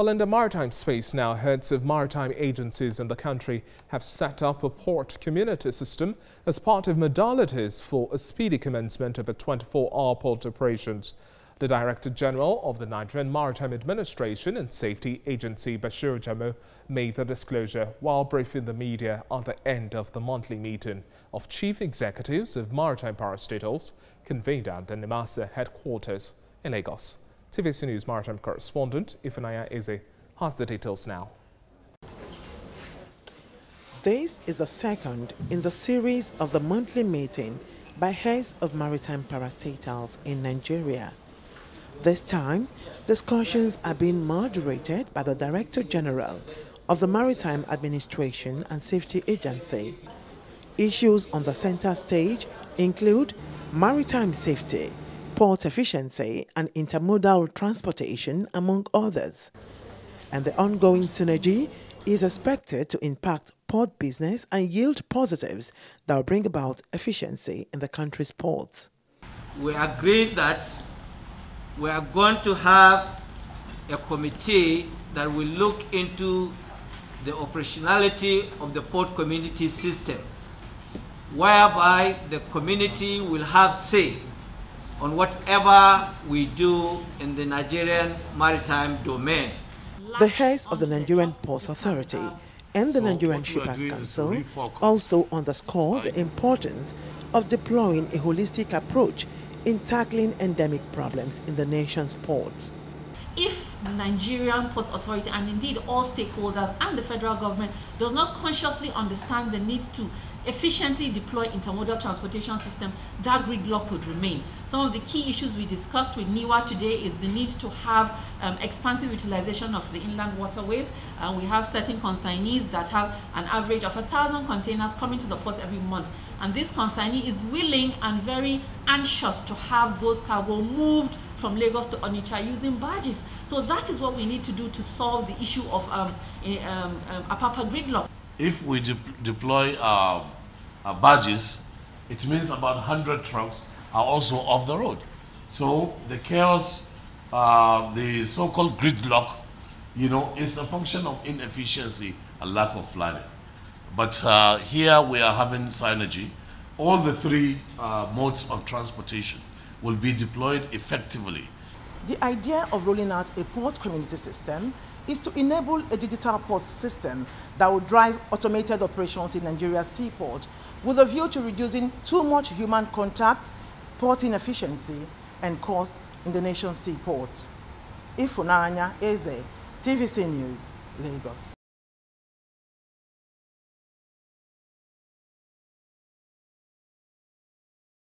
Well, in the maritime space now, heads of maritime agencies in the country have set up a port community system as part of modalities for a speedy commencement of a 24-hour port operations. The Director General of the Nigerian Maritime Administration and Safety Agency, Bashir Jamoh, made the disclosure while briefing the media at the end of the monthly meeting of chief executives of maritime parastatals convened at the NIMASA headquarters in Lagos. TVC News maritime correspondent Ifunanya Eze has the details now. This is the second in the series of the monthly meeting by heads of maritime parastatals in Nigeria. This time, discussions are being moderated by the Director General of the Maritime Administration and Safety Agency. Issues on the center stage include maritime safety, port efficiency and intermodal transportation, among others. And the ongoing synergy is expected to impact port business and yield positives that will bring about efficiency in the country's ports. We agreed that we are going to have a committee that will look into the operationality of the port community system, whereby the community will have say on whatever we do in the Nigerian maritime domain. The heads of the Nigerian Ports Authority and the Nigerian Shippers Council also underscore the importance of deploying a holistic approach in tackling endemic problems in the nation's ports. If Nigerian Port Authority and indeed all stakeholders and the federal government does not consciously understand the need to efficiently deploy intermodal transportation system, that gridlock would remain. Some of the key issues we discussed with NIWA today is the need to have um, expansive utilization of the inland waterways. Uh, we have certain consignees that have an average of a thousand containers coming to the port every month. And this consignee is willing and very anxious to have those cargo moved from Lagos to Onitsha using barges. So that is what we need to do to solve the issue of um, a, um, um, Apapa gridlock. If we de deploy uh, uh, barges, it means about 100 trucks are also off the road. So the chaos, uh, the so-called gridlock, you know, is a function of inefficiency and lack of planning. But uh, here we are having synergy. All the three uh, modes of transportation will be deployed effectively. The idea of rolling out a port community system is to enable a digital port system that will drive automated operations in Nigeria's seaport with a view to reducing too much human contact, port inefficiency, and cost in the nation's seaports. Ifunanya Eze, TVC News, Lagos.